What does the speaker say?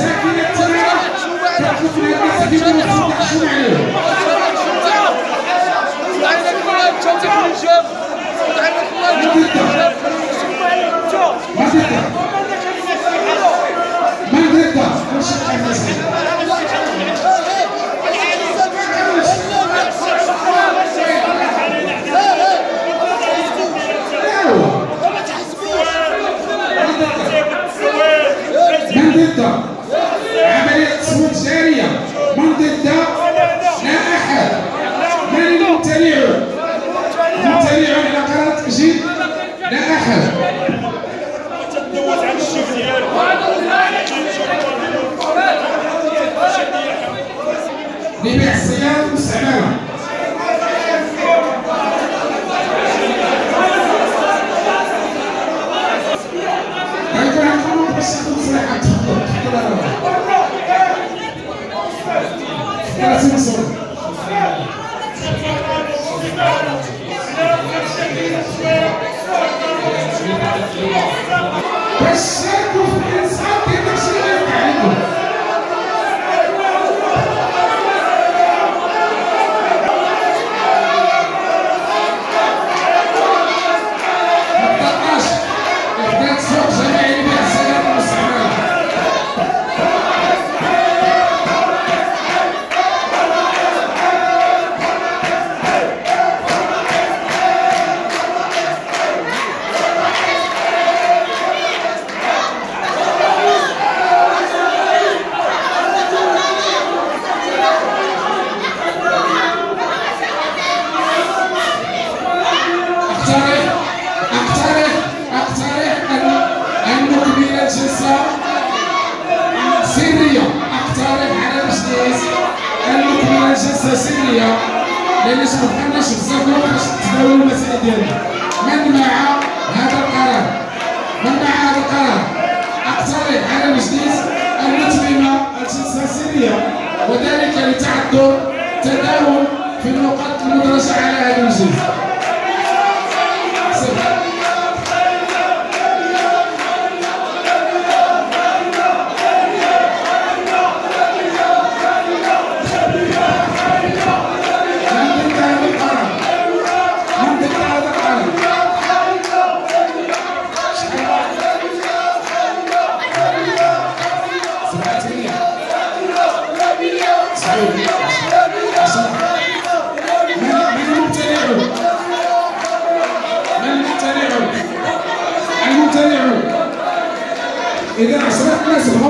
ساكنة التمارة كتكون في هذا السكين وتحشم عليهم ما لا أحد دوز على الشيف ديالو لبيع السيارات المستعملة غيكون عندكم باش تاخذوا تصريحات تفضل تفضل يا سيدي صوت باش تشاركوا في أقترح أقترح أقترح ان نكمل الجلسه سريه أقترح على المجلس أن نكمل الجلسه سريه لأن ما بقيناش بزاف الوقت باش نتداولوا المسائل ديالنا من مع هذا القرار؟ من مع هذا القرار؟ أقترح على المجلس أن نتمم الجلسه سريه وذلك لتعذر تداول في النقاط المدرجة على هذا المجلس. سعود عشرة من من